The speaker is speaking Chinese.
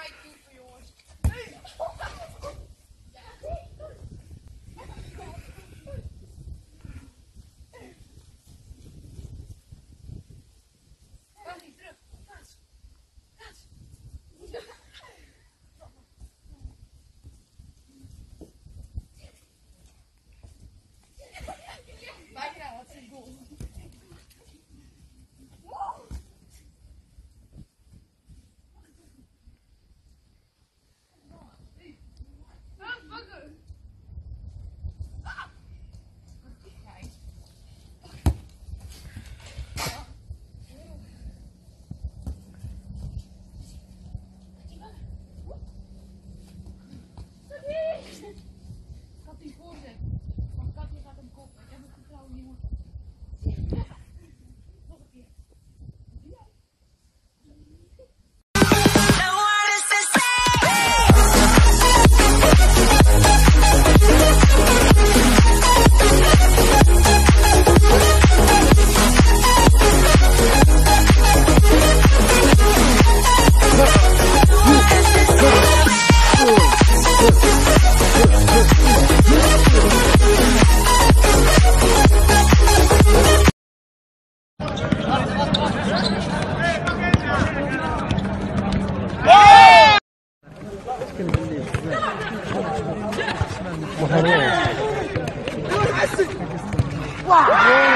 right 我还没来呢我哇！